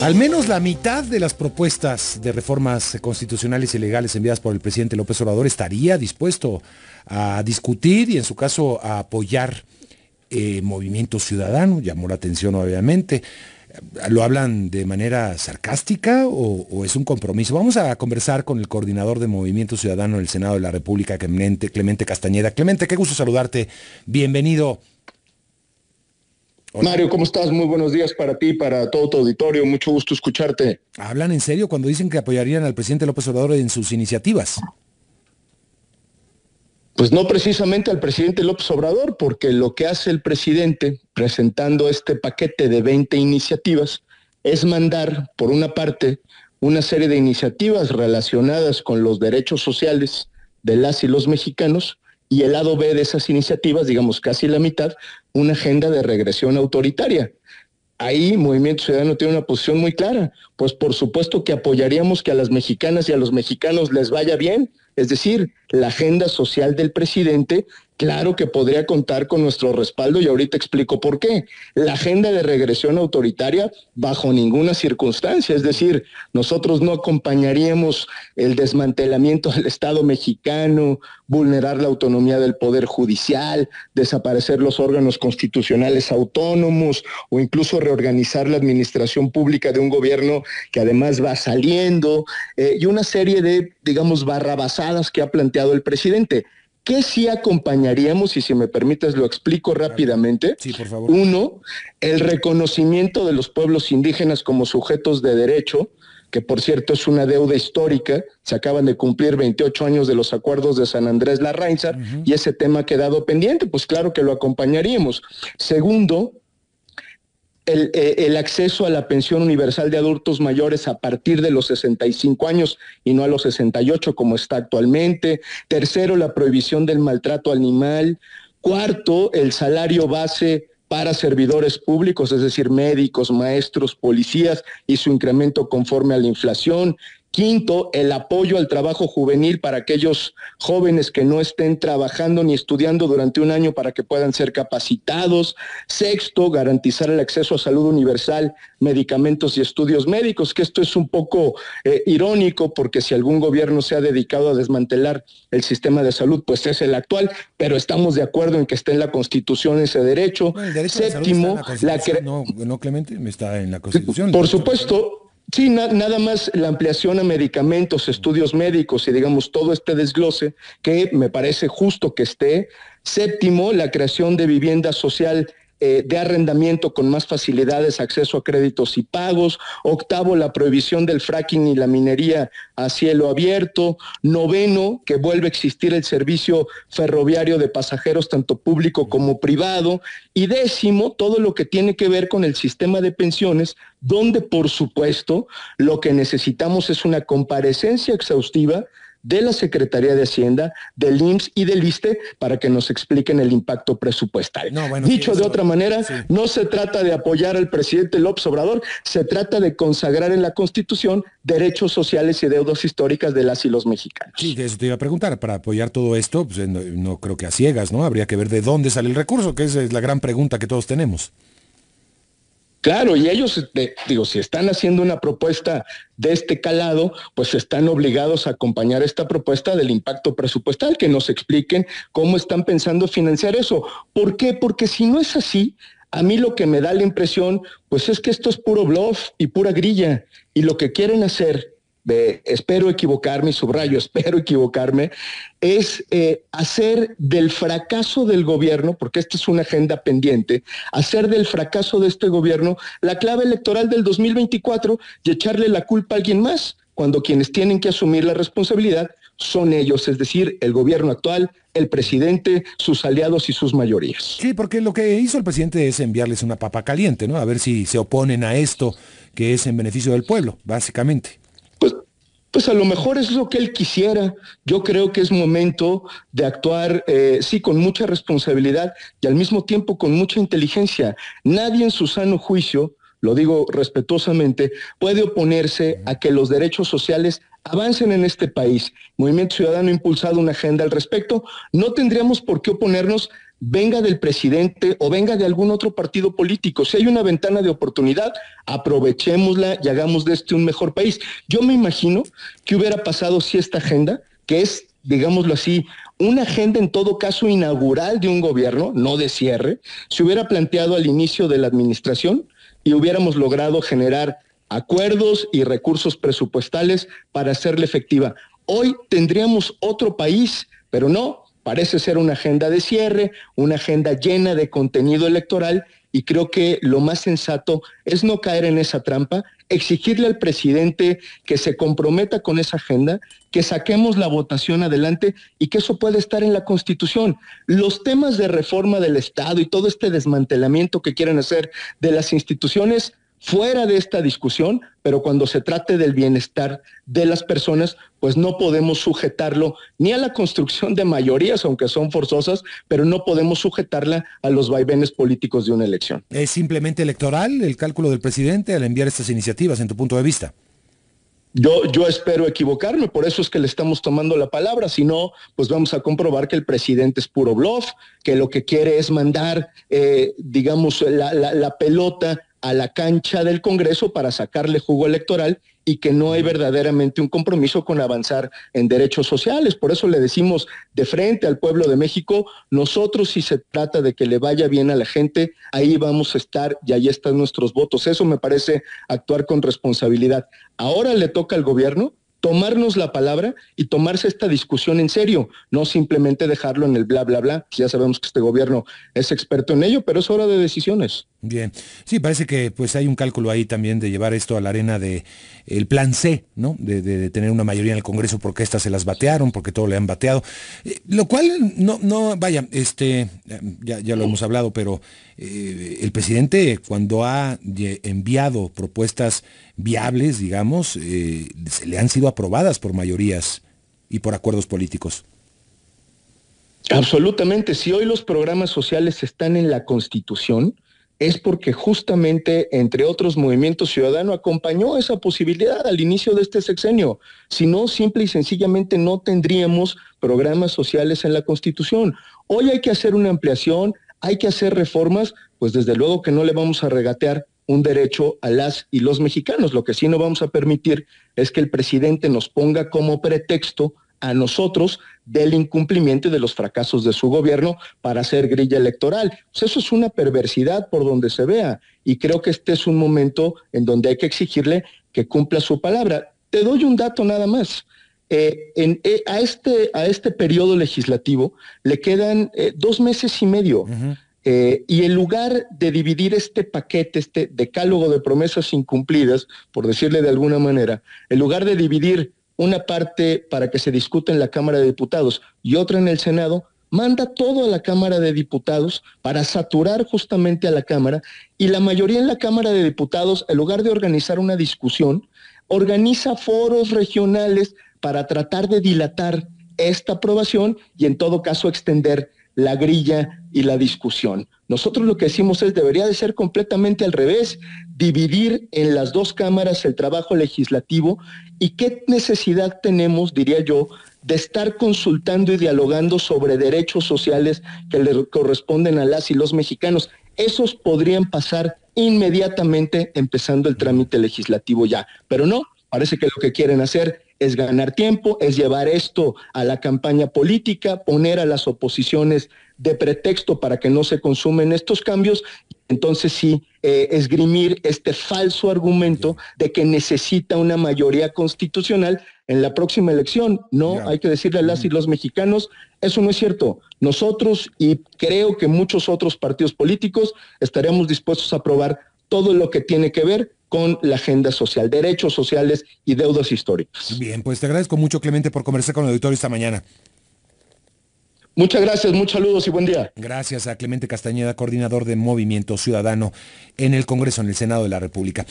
Al menos la mitad de las propuestas de reformas constitucionales y legales enviadas por el presidente López Obrador estaría dispuesto a discutir y en su caso a apoyar eh, Movimiento Ciudadano, llamó la atención obviamente. ¿Lo hablan de manera sarcástica o, es un compromiso? Vamos a conversar con el coordinador de Movimiento Ciudadano del Senado de la República, Clemente Castañeda. Clemente, qué gusto saludarte. Bienvenido Mario, ¿cómo estás? Muy buenos días para ti, para todo tu auditorio. Mucho gusto escucharte. ¿Hablan en serio cuando dicen que apoyarían al presidente López Obrador en sus iniciativas? Pues no precisamente al presidente López Obrador, porque lo que hace el presidente presentando este paquete de 20 iniciativas es mandar, por una parte, una serie de iniciativas relacionadas con los derechos sociales de las y los mexicanos y el lado B de esas iniciativas, digamos casi la mitad, una agenda de regresión autoritaria. Ahí Movimiento Ciudadano tiene una posición muy clara, pues por supuesto que apoyaríamos que a las mexicanas y a los mexicanos les vaya bien, es decir, la agenda social del presidente claro que podría contar con nuestro respaldo y ahorita explico por qué. La agenda de regresión autoritaria bajo ninguna circunstancia, es decir, nosotros no acompañaríamos el desmantelamiento del Estado mexicano, vulnerar la autonomía del Poder Judicial, desaparecer los órganos constitucionales autónomos o incluso reorganizar la administración pública de un gobierno que además va saliendo eh, y una serie de, digamos, barrabasadas que ha planteado el presidente. ¿Qué sí acompañaríamos? Y si me permites, lo explico rápidamente. Sí, por favor. Uno, el reconocimiento de los pueblos indígenas como sujetos de derecho, que por cierto es una deuda histórica. Se acaban de cumplir 28 años de los acuerdos de San Andrés Larrainza y ese tema ha quedado pendiente. Pues claro que lo acompañaríamos. Segundo, eh, el, acceso a la pensión universal de adultos mayores a partir de los 65 años y no a los 68 como está actualmente. Tercero, la prohibición del maltrato animal. Cuarto, el salario base para servidores públicos, es decir, médicos, maestros, policías y su incremento conforme a la inflación. Quinto, el apoyo al trabajo juvenil para aquellos jóvenes que no estén trabajando ni estudiando durante un año para que puedan ser capacitados. Sexto, garantizar el acceso a salud universal, medicamentos y estudios médicos, que esto es un poco eh, irónico porque si algún gobierno se ha dedicado a desmantelar el sistema de salud, pues es el actual, pero estamos de acuerdo en que esté en la Constitución ese derecho. Séptimo, la, no, no, Clemente, está en la Constitución. Por supuesto, Sí, nada más la ampliación a medicamentos, estudios médicos y digamos todo este desglose que me parece justo que esté. Séptimo, la creación de vivienda social eh, de arrendamiento con más facilidades, acceso a créditos y pagos. Octavo, la prohibición del fracking y la minería a cielo abierto. Noveno, que vuelve a existir el servicio ferroviario de pasajeros, tanto público como privado. Y décimo, todo lo que tiene que ver con el sistema de pensiones, donde por supuesto lo que necesitamos es una comparecencia exhaustiva de la Secretaría de Hacienda, del IMSS y del ISTE para que nos expliquen el impacto presupuestal. Dicho de otra manera, no se trata de apoyar al presidente López Obrador, se trata de consagrar en la Constitución derechos sociales y deudas históricas de las y los mexicanos. Sí, eso te iba a preguntar, para apoyar todo esto, pues, no, creo que a ciegas, ¿no? Habría que ver de dónde sale el recurso, que esa es la gran pregunta que todos tenemos. Claro, y ellos, este, digo, si están haciendo una propuesta de este calado, pues están obligados a acompañar esta propuesta del impacto presupuestal, que nos expliquen cómo están pensando financiar eso. ¿Por qué? Porque si no es así, a mí lo que me da la impresión, pues es que esto es puro bluff y pura grilla, y lo que quieren hacer espero equivocarme, subrayo, espero equivocarme, es eh, hacer del fracaso del gobierno, porque esta es una agenda pendiente, hacer del fracaso de este gobierno la clave electoral del 2024 y echarle la culpa a alguien más, cuando quienes tienen que asumir la responsabilidad son ellos, es decir, el gobierno actual, el presidente, sus aliados y sus mayorías. Sí, porque lo que hizo el presidente es enviarles una papa caliente, ¿no? A ver si se oponen a esto que es en beneficio del pueblo, básicamente. Pues a lo mejor es lo que él quisiera. Yo creo que es momento de actuar, eh, sí, con mucha responsabilidad y al mismo tiempo con mucha inteligencia. Nadie en su sano juicio, lo digo respetuosamente, puede oponerse a que los derechos sociales avancen en este país. Movimiento Ciudadano ha impulsado una agenda al respecto. No tendríamos por qué oponernos venga del presidente o venga de algún otro partido político. Si hay una ventana de oportunidad, aprovechémosla y hagamos de este un mejor país. Yo me imagino que hubiera pasado si esta agenda, que es, digámoslo así, una agenda en todo caso inaugural de un gobierno, no de cierre, se hubiera planteado al inicio de la administración y hubiéramos logrado generar acuerdos y recursos presupuestales para hacerla efectiva. Hoy tendríamos otro país, pero no, parece ser una agenda de cierre, una agenda llena de contenido electoral y creo que lo más sensato es no caer en esa trampa, exigirle al presidente que se comprometa con esa agenda, que saquemos la votación adelante y que eso pueda estar en la Constitución. Los temas de reforma del Estado y todo este desmantelamiento que quieren hacer de las instituciones fuera de esta discusión, pero cuando se trate del bienestar de las personas, pues no podemos sujetarlo ni a la construcción de mayorías, aunque son forzosas, pero no podemos sujetarla a los vaivenes políticos de una elección. ¿Es simplemente electoral el cálculo del presidente al enviar estas iniciativas, en tu punto de vista? Yo, yo espero equivocarme, por eso es que le estamos tomando la palabra, si no, pues vamos a comprobar que el presidente es puro bluff, que lo que quiere es mandar, eh, digamos, la, la pelota a la cancha del Congreso para sacarle jugo electoral y que no hay verdaderamente un compromiso con avanzar en derechos sociales. Por eso le decimos de frente al pueblo de México, nosotros si se trata de que le vaya bien a la gente, ahí vamos a estar y ahí están nuestros votos. Eso me parece actuar con responsabilidad. Ahora le toca al gobierno tomarnos la palabra y tomarse esta discusión en serio, no simplemente dejarlo en el bla, bla, bla. Ya sabemos que este gobierno es experto en ello, pero es hora de decisiones. Bien, sí, parece que pues hay un cálculo ahí también de llevar esto a la arena de plan C, ¿no? De, tener una mayoría en el Congreso porque estas se las batearon, porque todo le han bateado. Eh, lo cual no, no, vaya, este, ya, ya lo hemos hablado, pero eh, el presidente cuando ha enviado propuestas viables, digamos, eh, se le han sido aprobadas por mayorías y por acuerdos políticos. Absolutamente. Si hoy los programas sociales están en la Constitución, es porque justamente, entre otros movimientos ciudadanos, acompañó esa posibilidad al inicio de este sexenio. Si no, simple y sencillamente no tendríamos programas sociales en la Constitución. Hoy hay que hacer una ampliación, hay que hacer reformas, pues desde luego que no le vamos a regatear un derecho a las y los mexicanos. Lo que sí no vamos a permitir es que el presidente nos ponga como pretexto a nosotros del incumplimiento y de los fracasos de su gobierno para hacer grilla electoral. Pues eso es una perversidad por donde se vea y creo que este es un momento en donde hay que exigirle que cumpla su palabra. Te doy un dato nada más. Eh, eh, a, este, a este periodo legislativo le quedan eh, dos meses y medio. Y en lugar de dividir este paquete, este decálogo de promesas incumplidas, por decirle de alguna manera, en lugar de dividir una parte para que se discute en la Cámara de Diputados y otra en el Senado, manda todo a la Cámara de Diputados para saturar justamente a la Cámara y la mayoría en la Cámara de Diputados, en lugar de organizar una discusión, organiza foros regionales para tratar de dilatar esta aprobación y en todo caso extender la grilla y la discusión. Nosotros lo que decimos es, debería de ser completamente al revés, dividir en las dos cámaras el trabajo legislativo y qué necesidad tenemos, diría yo, de estar consultando y dialogando sobre derechos sociales que le corresponden a las y los mexicanos. Esos podrían pasar inmediatamente empezando el trámite legislativo ya, pero no, parece que lo que quieren hacer es ganar tiempo, es llevar esto a la campaña política, poner a las oposiciones de pretexto para que no se consumen estos cambios, entonces sí, eh, esgrimir este falso argumento de que necesita una mayoría constitucional en la próxima elección. No, hay que decirle a las y los mexicanos, eso no es cierto. Nosotros y creo que muchos otros partidos políticos estaremos dispuestos a aprobar todo lo que tiene que ver con la agenda social, derechos sociales y deudas históricas. Bien, pues te agradezco mucho, Clemente, por conversar con el auditorio esta mañana. Muchas gracias, muchos saludos y buen día. Gracias a Clemente Castañeda, coordinador de Movimiento Ciudadano en el Congreso, en el Senado de la República.